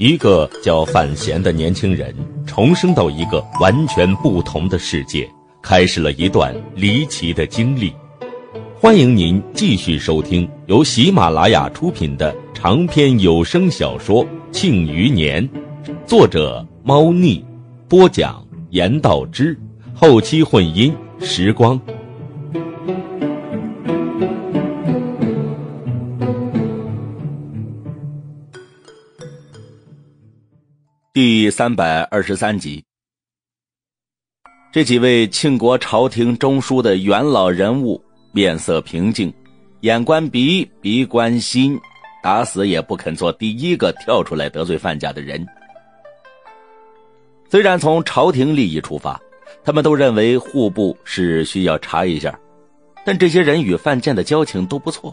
一个叫范闲的年轻人重生到一个完全不同的世界，开始了一段离奇的经历。欢迎您继续收听由喜马拉雅出品的长篇有声小说《庆余年》，作者猫腻，播讲严道之，后期混音时光。第三百二十三集，这几位庆国朝廷中枢的元老人物面色平静，眼观鼻，鼻观心，打死也不肯做第一个跳出来得罪范家的人。虽然从朝廷利益出发，他们都认为户部是需要查一下，但这些人与范建的交情都不错，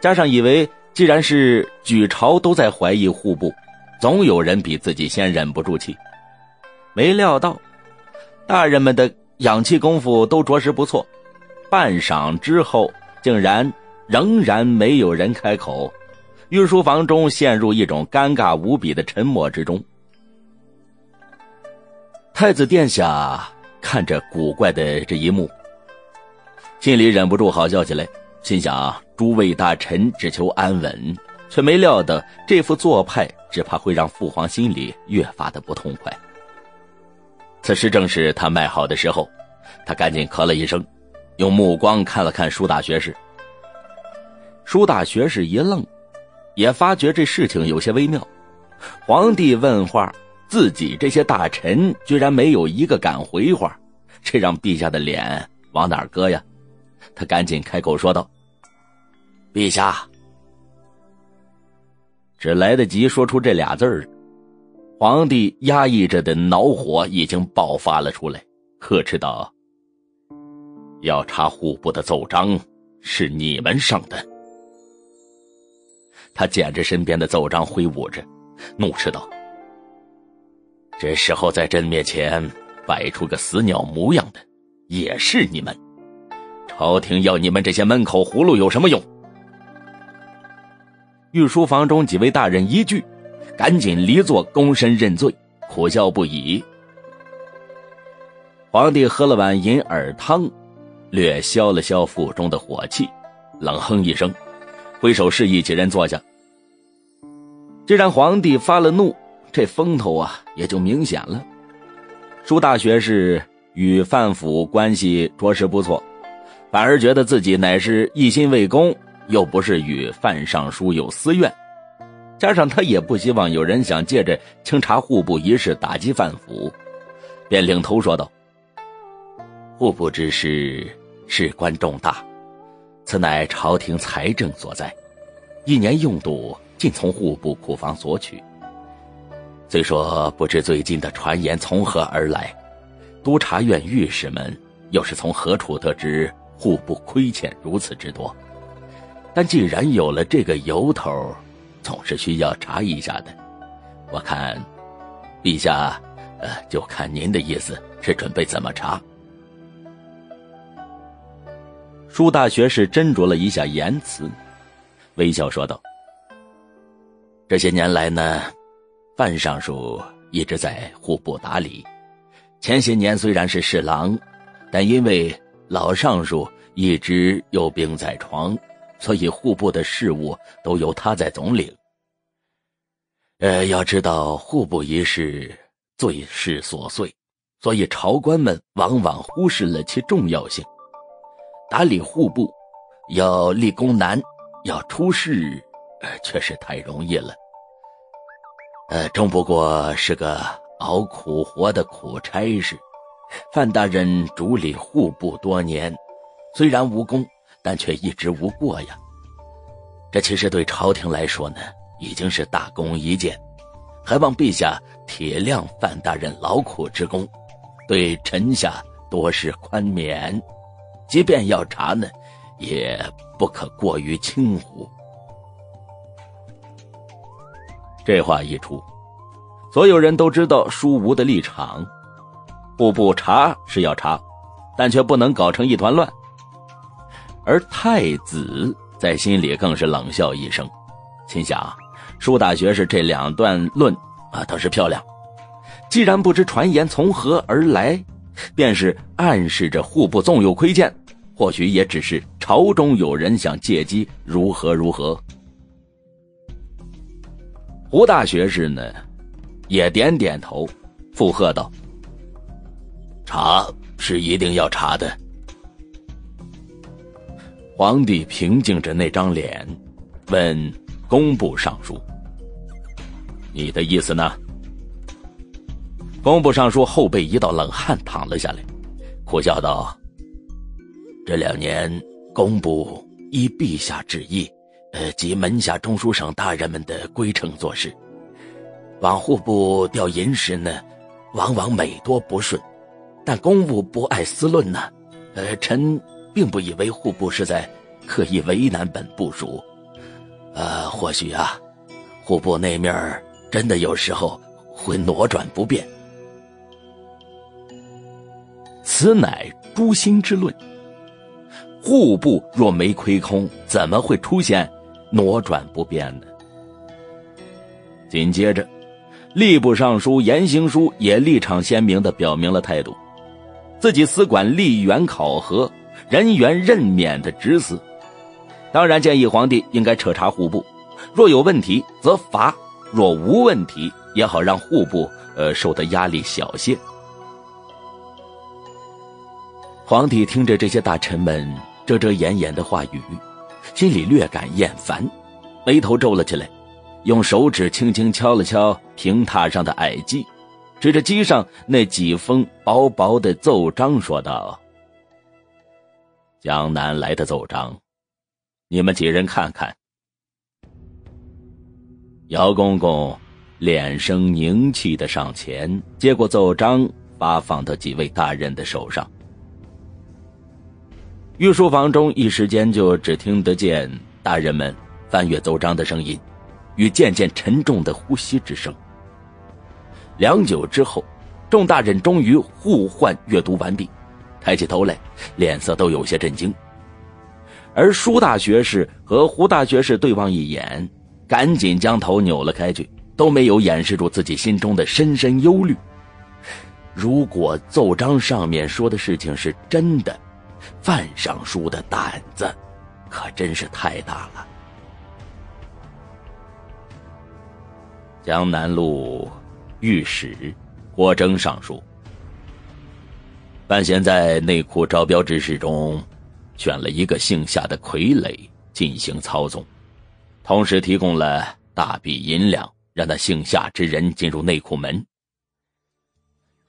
加上以为既然是举朝都在怀疑户部。总有人比自己先忍不住气，没料到，大人们的养气功夫都着实不错。半晌之后，竟然仍然没有人开口，御书房中陷入一种尴尬无比的沉默之中。太子殿下看着古怪的这一幕，心里忍不住好笑起来，心想：诸位大臣只求安稳。却没料到，这副做派只怕会让父皇心里越发的不痛快。此时正是他卖好的时候，他赶紧咳了一声，用目光看了看舒大学士。舒大学士一愣，也发觉这事情有些微妙。皇帝问话，自己这些大臣居然没有一个敢回话，这让陛下的脸往哪搁呀？他赶紧开口说道：“陛下。”只来得及说出这俩字儿，皇帝压抑着的恼火已经爆发了出来，呵斥道：“要查户部的奏章，是你们上的。”他捡着身边的奏章挥舞着，怒斥道：“这时候在朕面前摆出个死鸟模样的，也是你们？朝廷要你们这些闷口葫芦有什么用？”御书房中几位大人一句，赶紧离座躬身认罪，苦笑不已。皇帝喝了碗银耳汤，略消了消腹中的火气，冷哼一声，挥手示意几人坐下。既然皇帝发了怒，这风头啊也就明显了。舒大学士与范府关系着实不错，反而觉得自己乃是一心为公。又不是与范尚书有私怨，加上他也不希望有人想借着清查户部一事打击范府，便领头说道：“户部之事事关重大，此乃朝廷财政所在，一年用度尽从户部库房索取。虽说不知最近的传言从何而来，督察院御史们又是从何处得知户部亏欠如此之多？”但既然有了这个由头，总是需要查一下的。我看，陛下，呃，就看您的意思是准备怎么查。舒大学士斟酌了一下言辞，微笑说道：“这些年来呢，范尚书一直在户部打理。前些年虽然是侍郎，但因为老尚书一直有病在床。”所以户部的事务都由他在总领。呃，要知道户部一事最是琐碎，所以朝官们往往忽视了其重要性。打理户部，要立功难，要出事，呃，却是太容易了。呃，终不过是个熬苦活的苦差事。范大人主理户部多年，虽然无功。但却一直无过呀，这其实对朝廷来说呢，已经是大功一件，还望陛下体谅范大人劳苦之功，对臣下多是宽免，即便要查呢，也不可过于轻忽。这话一出，所有人都知道舒无的立场，户部查是要查，但却不能搞成一团乱。而太子在心里更是冷笑一声，心想：舒大学士这两段论啊，倒是漂亮。既然不知传言从何而来，便是暗示着户部纵有亏欠，或许也只是朝中有人想借机如何如何。胡大学士呢，也点点头，附和道：“查是一定要查的。”皇帝平静着那张脸，问工部尚书：“你的意思呢？”工部尚书后背一道冷汗淌了下来，苦笑道：“这两年工部依陛下旨意，呃及门下中书省大人们的规程做事，往户部调银时呢，往往每多不顺。但公务不爱思论呢，呃，臣。”并不以为户部是在刻意为难本部属，呃，或许啊，户部那面真的有时候会挪转不便。此乃诛心之论。户部若没亏空，怎么会出现挪转不便呢？紧接着，吏部尚书严行书也立场鲜明的表明了态度，自己司管吏员考核。人员任免的职司，当然建议皇帝应该彻查户部，若有问题则罚，若无问题也好让户部呃受的压力小些。皇帝听着这些大臣们遮遮掩掩的话语，心里略感厌烦，眉头皱了起来，用手指轻轻敲了敲平榻上的矮机，指着机上那几封薄薄的奏章说道。江南来的奏章，你们几人看看。姚公公脸生凝气的上前接过奏章，发放到几位大人的手上。御书房中一时间就只听得见大人们翻阅奏章的声音，与渐渐沉重的呼吸之声。良久之后，众大人终于互换阅读完毕。抬起头来，脸色都有些震惊。而舒大学士和胡大学士对望一眼，赶紧将头扭了开去，都没有掩饰住自己心中的深深忧虑。如果奏章上面说的事情是真的，范尚书的胆子可真是太大了。江南路御史郭征上书。范闲在内库招标之事中，选了一个姓夏的傀儡进行操纵，同时提供了大笔银两，让那姓夏之人进入内库门。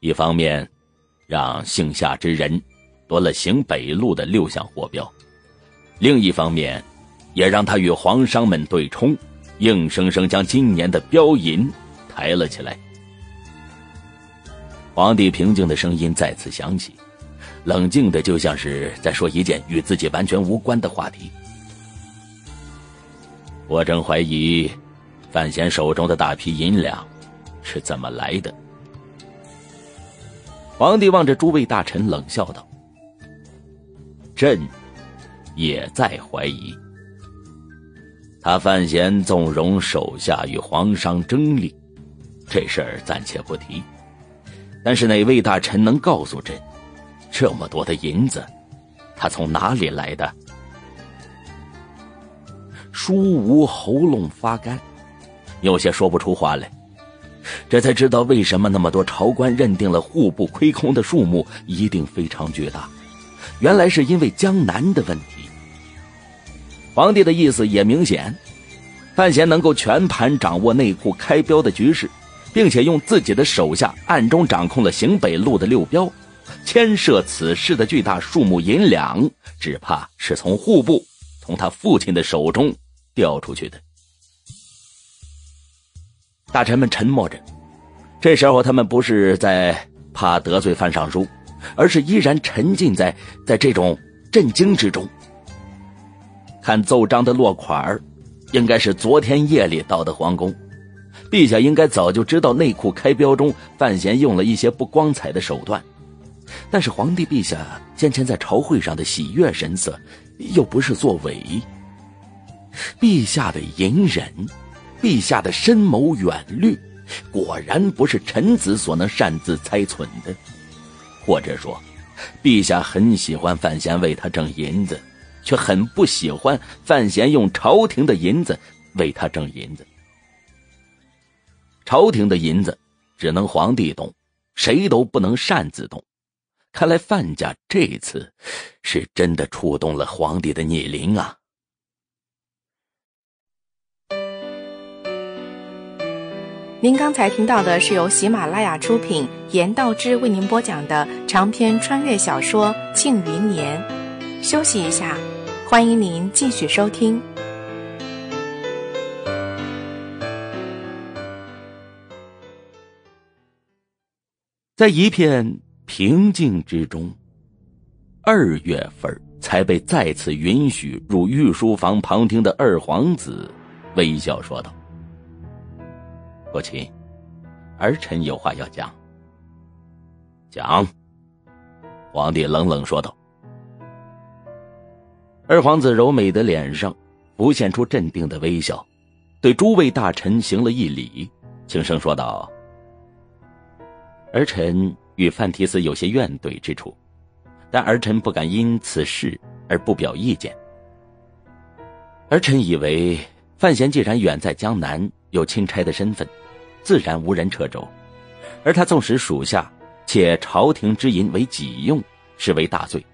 一方面，让姓夏之人夺了行北路的六项货标；另一方面，也让他与皇商们对冲，硬生生将今年的标银抬了起来。皇帝平静的声音再次响起，冷静的就像是在说一件与自己完全无关的话题。我正怀疑，范闲手中的大批银两是怎么来的。皇帝望着诸位大臣冷笑道：“朕也在怀疑。他范闲纵容手下与皇商争利，这事儿暂且不提。”但是哪位大臣能告诉朕，这么多的银子，他从哪里来的？舒无喉咙发干，有些说不出话来。这才知道为什么那么多朝官认定了户部亏空的数目一定非常巨大，原来是因为江南的问题。皇帝的意思也明显，范闲能够全盘掌握内库开标的局势。并且用自己的手下暗中掌控了行北路的六标，牵涉此事的巨大数目银两，只怕是从户部从他父亲的手中调出去的。大臣们沉默着，这时候他们不是在怕得罪范尚书，而是依然沉浸在在这种震惊之中。看奏章的落款，应该是昨天夜里到的皇宫。陛下应该早就知道内库开标中范闲用了一些不光彩的手段，但是皇帝陛下先前在朝会上的喜悦神色，又不是作伪。陛下的隐忍，陛下的深谋远虑，果然不是臣子所能擅自猜忖的。或者说，陛下很喜欢范闲为他挣银子，却很不喜欢范闲用朝廷的银子为他挣银子。朝廷的银子只能皇帝动，谁都不能擅自动。看来范家这次是真的触动了皇帝的逆鳞啊！您刚才听到的是由喜马拉雅出品、严道之为您播讲的长篇穿越小说《庆余年》。休息一下，欢迎您继续收听。在一片平静之中，二月份才被再次允许入御书房旁听的二皇子微笑说道。父亲，儿臣有话要讲。讲。皇帝冷冷说道。二皇子柔美的脸上浮现出镇定的微笑，对诸位大臣行了一礼，轻声说道：“儿臣与范提斯有些怨怼之处，但儿臣不敢因此事而不表意见。儿臣以为，范闲既然远在江南，有钦差的身份。”自然无人掣肘，而他纵使属下，且朝廷之银为己用，是为大罪。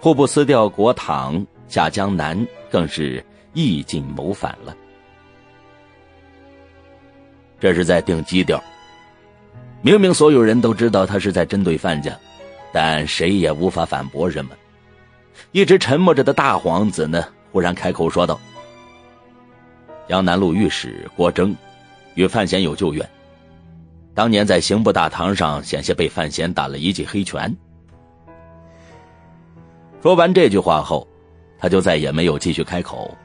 户部撕掉国帑下江南，更是意尽谋反了。这是在定基调。明明所有人都知道他是在针对范家，但谁也无法反驳什么。一直沉默着的大皇子呢，忽然开口说道：“江南路御史郭征。”与范闲有旧怨，当年在刑部大堂上险些被范闲打了一记黑拳。说完这句话后，他就再也没有继续开口。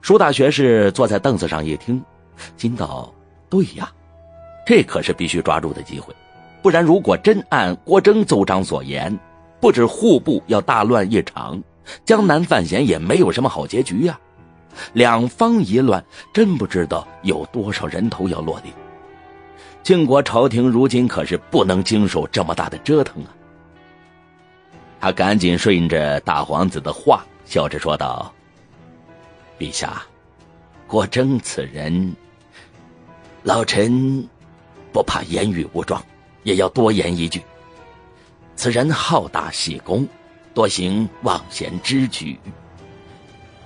舒大学士坐在凳子上一听，心道：“对呀，这可是必须抓住的机会，不然如果真按郭征奏章所言，不止户部要大乱一场，江南范闲也没有什么好结局呀。”两方一乱，真不知道有多少人头要落地。晋国朝廷如今可是不能经受这么大的折腾啊！他赶紧顺着大皇子的话，笑着说道：“陛下，郭征此人，老臣不怕言语无状，也要多言一句：此人好大喜功，多行妄贤之举。”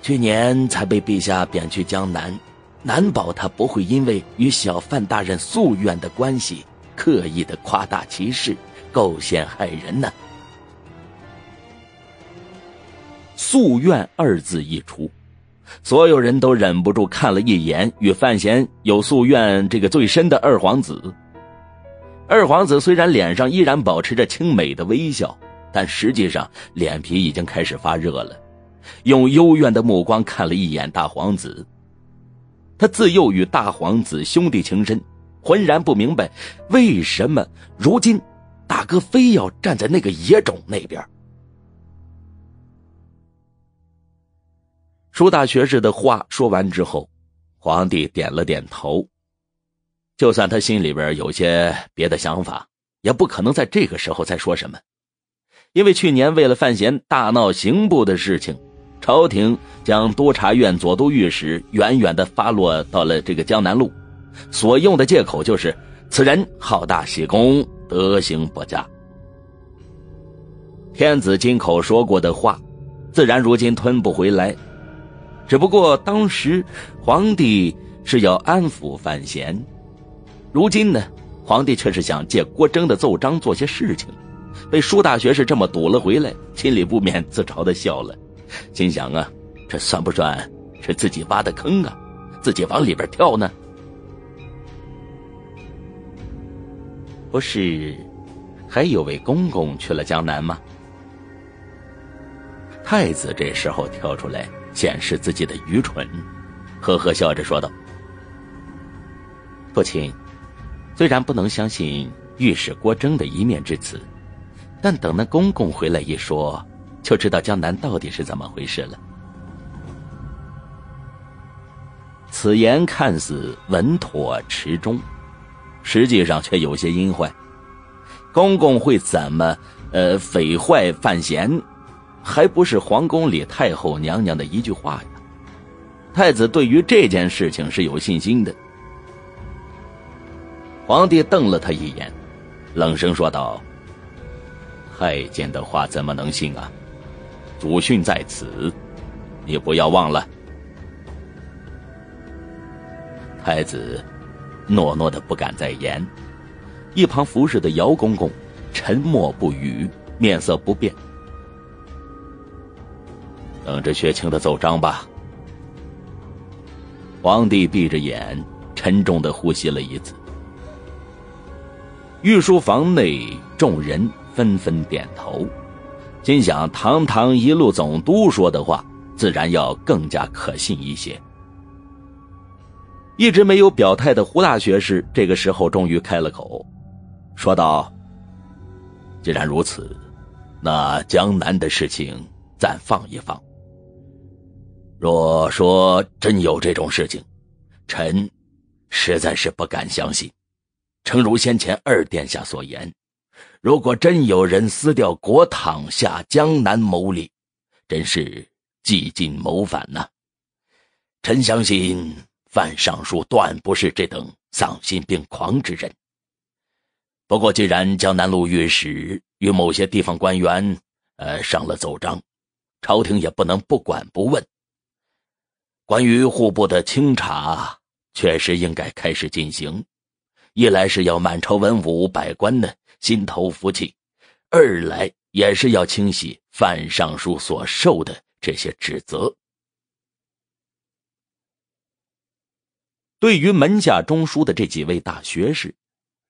去年才被陛下贬去江南，难保他不会因为与小范大人夙愿的关系，刻意的夸大其事，构陷害人呢。夙愿二字一出，所有人都忍不住看了一眼与范闲有夙愿这个最深的二皇子。二皇子虽然脸上依然保持着清美的微笑，但实际上脸皮已经开始发热了。用幽怨的目光看了一眼大皇子。他自幼与大皇子兄弟情深，浑然不明白为什么如今大哥非要站在那个野种那边。舒大学士的话说完之后，皇帝点了点头。就算他心里边有些别的想法，也不可能在这个时候再说什么，因为去年为了范闲大闹刑部的事情。朝廷将督察院左都御史远远的发落到了这个江南路，所用的借口就是此人好大喜功，德行不佳。天子金口说过的话，自然如今吞不回来。只不过当时皇帝是要安抚范闲，如今呢，皇帝却是想借郭征的奏章做些事情，被舒大学士这么堵了回来，心里不免自嘲的笑了。心想啊，这算不算是自己挖的坑啊？自己往里边跳呢？不是，还有位公公去了江南吗？太子这时候跳出来显示自己的愚蠢，呵呵笑着说道：“父亲，虽然不能相信御史郭征的一面之词，但等那公公回来一说。”就知道江南到底是怎么回事了。此言看似稳妥持中，实际上却有些阴坏。公公会怎么呃毁坏范闲，还不是皇宫里太后娘娘的一句话呀？太子对于这件事情是有信心的。皇帝瞪了他一眼，冷声说道：“太监的话怎么能信啊？祖训在此，你不要忘了。”太子诺诺的不敢再言，一旁服侍的姚公公沉默不语，面色不变。等着雪清的奏章吧。皇帝闭着眼，沉重的呼吸了一次。御书房内众人纷纷点头，心想：堂堂一路总督说的话，自然要更加可信一些。一直没有表态的胡大学士，这个时候终于开了口，说道：“既然如此，那江南的事情暂放一放。若说真有这种事情，臣实在是不敢相信。诚如先前二殿下所言，如果真有人撕掉国躺下江南谋利，真是既尽谋反呐。臣相信。”范尚书断不是这等丧心病狂之人。不过，既然江南路御史与某些地方官员，呃，上了奏章，朝廷也不能不管不问。关于户部的清查，确实应该开始进行。一来是要满朝文武百官呢心头服气，二来也是要清洗范尚书所受的这些指责。对于门下中书的这几位大学士，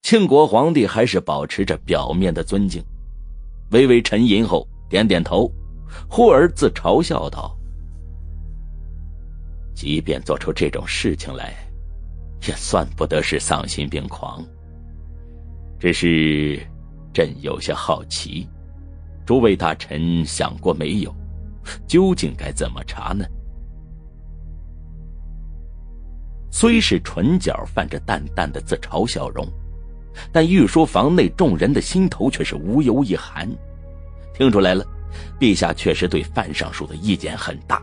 庆国皇帝还是保持着表面的尊敬，微微沉吟后点点头，忽而自嘲笑道：“即便做出这种事情来，也算不得是丧心病狂。只是，朕有些好奇，诸位大臣想过没有，究竟该怎么查呢？”虽是唇角泛着淡淡的自嘲笑容，但御书房内众人的心头却是无由一寒。听出来了，陛下确实对范尚书的意见很大，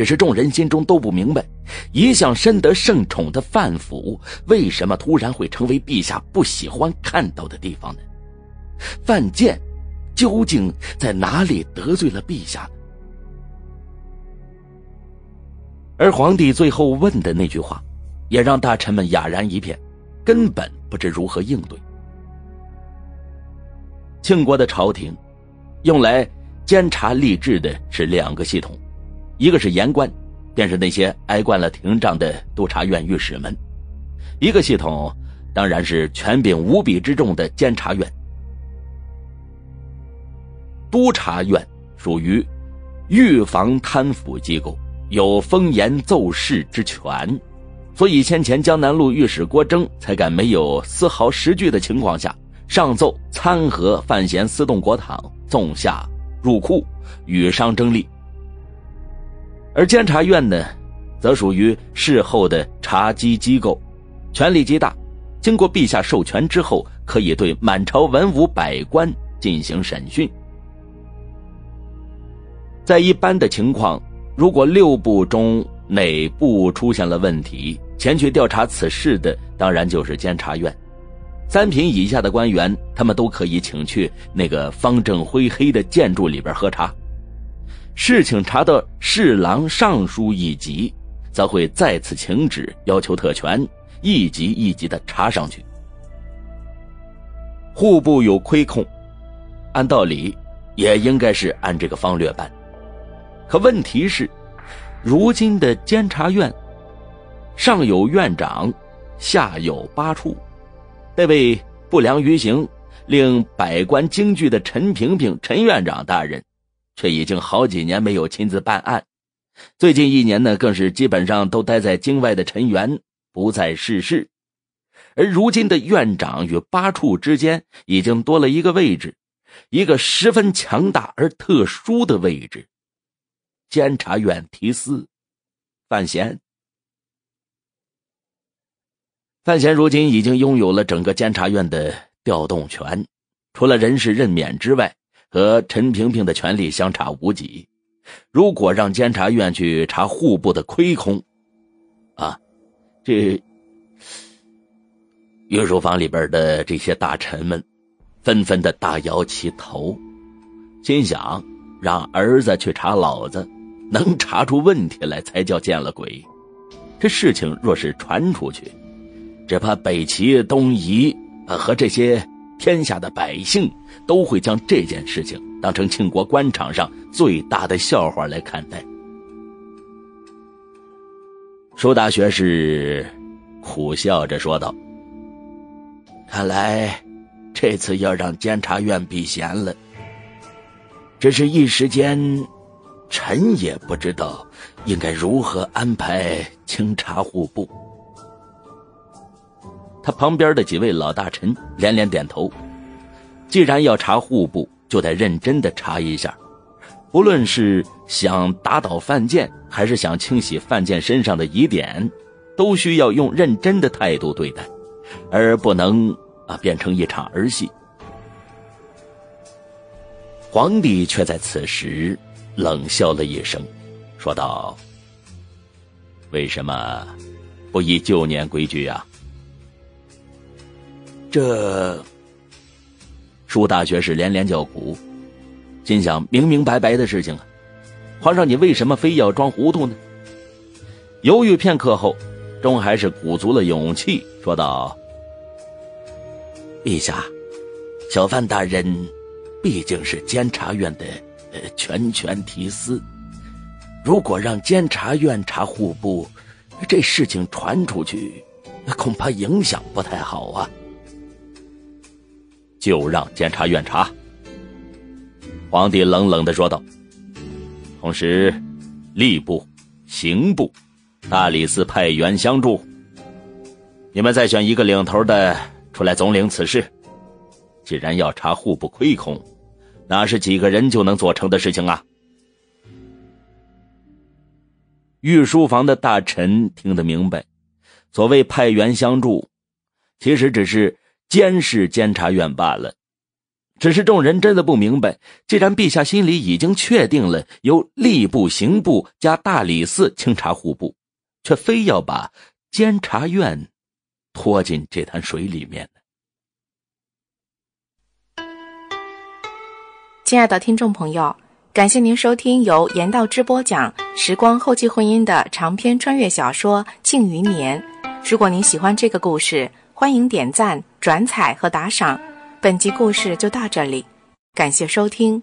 只是众人心中都不明白，一向深得圣宠的范府为什么突然会成为陛下不喜欢看到的地方呢？范建究竟在哪里得罪了陛下？而皇帝最后问的那句话，也让大臣们哑然一片，根本不知如何应对。庆国的朝廷，用来监察吏治的是两个系统，一个是言官，便是那些挨惯了廷杖的督察院御史们；一个系统，当然是权柄无比之重的监察院。督察院属于预防贪腐机构。有封言奏事之权，所以先前江南路御史郭征才敢没有丝毫实据的情况下上奏参合范闲私动国堂，纵下入库，与商争利。而监察院呢，则属于事后的查缉机构，权力极大，经过陛下授权之后，可以对满朝文武百官进行审讯。在一般的情况。如果六部中哪部出现了问题，前去调查此事的当然就是监察院。三品以下的官员，他们都可以请去那个方正灰黑的建筑里边喝茶。事情查到侍郎、尚书一级，则会再次请旨，要求特权，一级一级的查上去。户部有亏空，按道理也应该是按这个方略办。可问题是，如今的监察院上有院长，下有八处，那位不良于行、令百官惊惧的陈萍萍陈院长大人，却已经好几年没有亲自办案。最近一年呢，更是基本上都待在京外的陈元不在世事。而如今的院长与八处之间，已经多了一个位置，一个十分强大而特殊的位置。监察院提司范闲。范闲如今已经拥有了整个监察院的调动权，除了人事任免之外，和陈萍萍的权力相差无几。如果让监察院去查户部的亏空，啊，这御书房里边的这些大臣们纷纷的大摇其头，心想：让儿子去查老子，能查出问题来才叫见了鬼。这事情若是传出去，只怕北齐、东夷和这些天下的百姓都会将这件事情当成庆国官场上最大的笑话来看待。舒大学士苦笑着说道：“看来这次要让监察院避嫌了。只是一时间，臣也不知道应该如何安排清查户部。”他旁边的几位老大臣连连点头。既然要查户部，就得认真的查一下。不论是想打倒范建，还是想清洗范建身上的疑点，都需要用认真的态度对待，而不能啊变成一场儿戏。皇帝却在此时冷笑了一声，说道：“为什么不依旧年规矩呀？”这，舒大学士连连叫苦，心想明明白白的事情啊，皇上你为什么非要装糊涂呢？犹豫片刻后，终还是鼓足了勇气说道：“陛下，小范大人毕竟是监察院的呃全权提司，如果让监察院查户部，这事情传出去，恐怕影响不太好啊。”就让监察院查。皇帝冷冷的说道。同时，吏部、刑部、大理寺派员相助。你们再选一个领头的出来总领此事。既然要查户部亏空，哪是几个人就能做成的事情啊？御书房的大臣听得明白，所谓派员相助，其实只是。监视监察院罢了，只是众人真的不明白，既然陛下心里已经确定了由吏部、刑部加大理寺清查户部，却非要把监察院拖进这潭水里面亲爱的听众朋友，感谢您收听由言道之播讲《时光后继婚姻》的长篇穿越小说《庆余年》。如果您喜欢这个故事，欢迎点赞、转采和打赏，本集故事就到这里，感谢收听。